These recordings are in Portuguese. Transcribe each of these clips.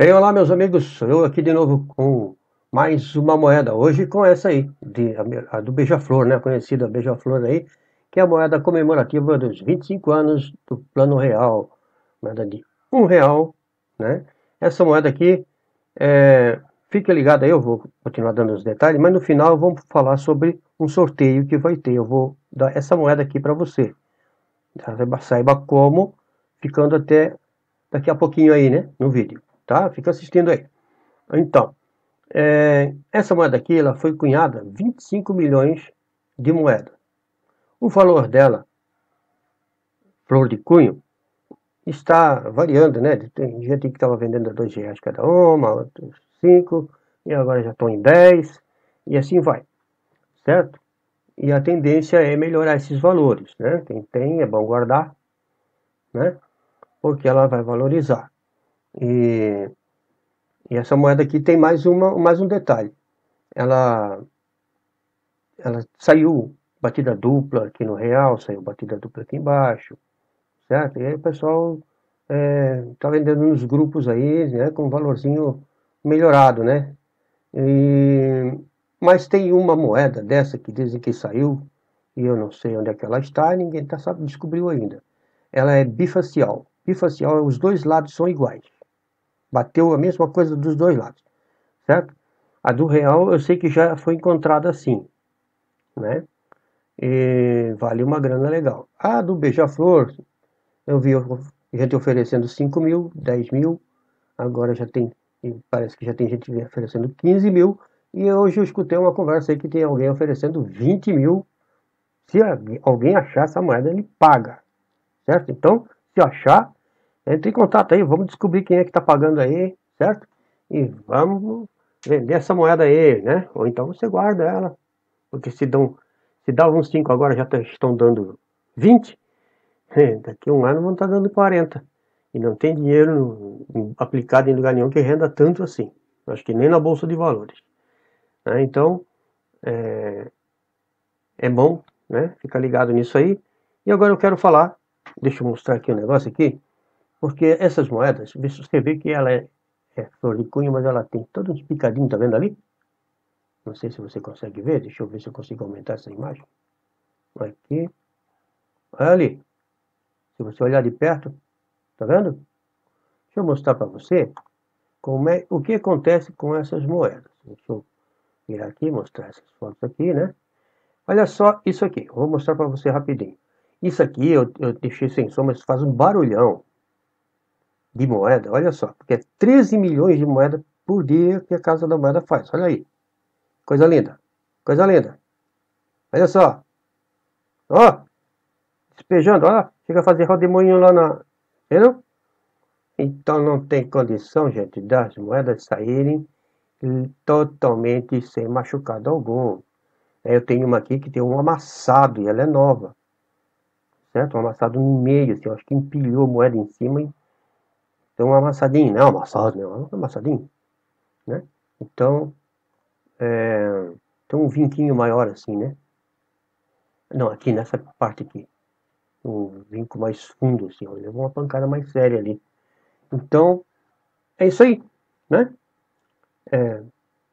Bem, olá meus amigos, eu aqui de novo com mais uma moeda, hoje com essa aí, de, a, a do Beija-Flor, né, a conhecida Beija-Flor aí, que é a moeda comemorativa dos 25 anos do Plano Real, moeda de um real, né, essa moeda aqui, é, fique ligado aí, eu vou continuar dando os detalhes, mas no final vamos falar sobre um sorteio que vai ter, eu vou dar essa moeda aqui para você, saiba como, ficando até daqui a pouquinho aí, né, no vídeo tá? Fica assistindo aí. Então, é, essa moeda aqui, ela foi cunhada 25 milhões de moeda. O valor dela, flor de cunho, está variando, né? Tem gente que estava vendendo a 2 reais cada uma, outros 5, e agora já estão em 10, e assim vai, certo? E a tendência é melhorar esses valores, né? Quem tem é bom guardar, né? Porque ela vai valorizar. E, e essa moeda aqui tem mais, uma, mais um detalhe. Ela, ela saiu batida dupla aqui no real, saiu batida dupla aqui embaixo, certo? E aí o pessoal é, tá vendendo nos grupos aí, né, com um valorzinho melhorado, né? E, mas tem uma moeda dessa que dizem que saiu, e eu não sei onde é que ela está, ninguém tá, sabe, descobriu ainda. Ela é bifacial. Bifacial, os dois lados são iguais. Bateu a mesma coisa dos dois lados, certo? A do real eu sei que já foi encontrada assim, né? E vale uma grana legal. A do beija-flor, eu vi gente oferecendo 5 mil, 10 mil, agora já tem, parece que já tem gente oferecendo 15 mil, e hoje eu escutei uma conversa aí que tem alguém oferecendo 20 mil. Se alguém achar essa moeda, ele paga, certo? Então, se achar, entre em contato aí, vamos descobrir quem é que está pagando aí, certo? E vamos vender essa moeda aí, né? Ou então você guarda ela, porque se dão, se dá uns 5 agora já tá, estão dando 20, daqui a um ano vão estar tá dando 40. E não tem dinheiro aplicado em lugar nenhum que renda tanto assim. Acho que nem na Bolsa de Valores. Né? Então, é, é bom né? ficar ligado nisso aí. E agora eu quero falar, deixa eu mostrar aqui um negócio aqui. Porque essas moedas, você vê que ela é, é cunho, mas ela tem todos uns picadinhos, tá vendo ali? Não sei se você consegue ver, deixa eu ver se eu consigo aumentar essa imagem. Aqui. Olha ali. Se você olhar de perto, tá vendo? Deixa eu mostrar para você como é, o que acontece com essas moedas. Deixa eu virar aqui mostrar essas fotos aqui, né? Olha só isso aqui, vou mostrar para você rapidinho. Isso aqui eu, eu deixei sem som, mas faz um barulhão de moeda, olha só, porque é 13 milhões de moeda por dia que a Casa da Moeda faz, olha aí. Coisa linda, coisa linda. Olha só. Ó, despejando, ó, chega a fazer rodemoinho lá na... Entendeu? Então não tem condição, gente, das moedas saírem totalmente sem machucado algum. Eu tenho uma aqui que tem um amassado e ela é nova. Certo? Um amassado no meio, assim, acho que empilhou moeda em cima e um amassadinho, não amassado, não, é amassadinho, né? Então, é, tem um vinquinho maior assim, né? Não, aqui nessa parte aqui. Um vinco mais fundo, assim, ó, levou uma pancada mais séria ali. Então, é isso aí, né? É,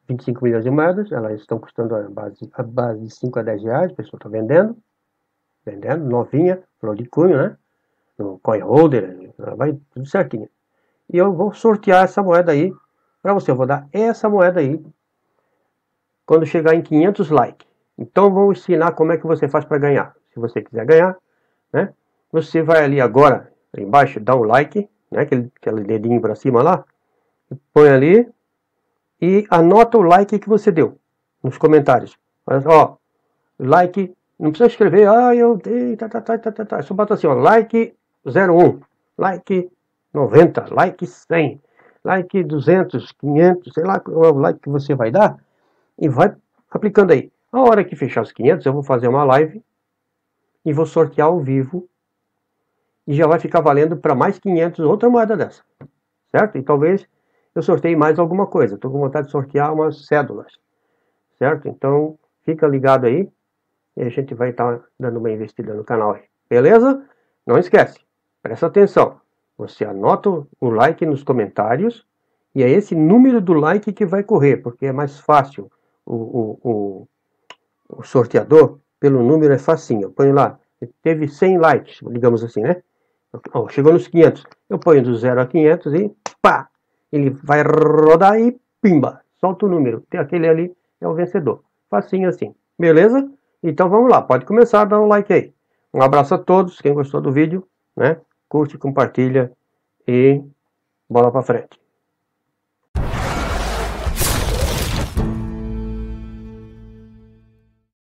25 milhões de moedas, elas estão custando a base, a base de 5 a 10 reais, a pessoa está vendendo, vendendo, novinha, flor de cunho, né? No coin holder, vai tudo certinho e eu vou sortear essa moeda aí para você. Eu vou dar essa moeda aí quando chegar em 500 likes. Então vou ensinar como é que você faz para ganhar. Se você quiser ganhar, né? Você vai ali agora, embaixo, dá um like, né? Aquele, aquele dedinho para cima lá, põe ali e anota o like que você deu nos comentários. Olha só, like, não precisa escrever, ah, eu dei, tá, tá, tá, tá, tá, tá. Só bota assim, ó, like 01, like 90, like 100, like 200, 500, sei lá qual é o like que você vai dar, e vai aplicando aí. A hora que fechar os 500, eu vou fazer uma live e vou sortear ao vivo e já vai ficar valendo para mais 500 outra moeda dessa, certo? E talvez eu sorteie mais alguma coisa. Estou com vontade de sortear umas cédulas, certo? Então fica ligado aí e a gente vai estar tá dando uma investida no canal aí, beleza? Não esquece, presta atenção. Você anota o like nos comentários E é esse número do like que vai correr, porque é mais fácil. O, o, o, o sorteador, pelo número, é facinho. Eu ponho lá, teve 100 likes, digamos assim, né? Oh, chegou nos 500. Eu ponho do 0 a 500 e pá! Ele vai rodar e pimba! Solta o número. Tem aquele ali, é o vencedor. Facinho assim. Beleza? Então vamos lá, pode começar dar um like aí. Um abraço a todos, quem gostou do vídeo, né? Curte, compartilha e bola para frente.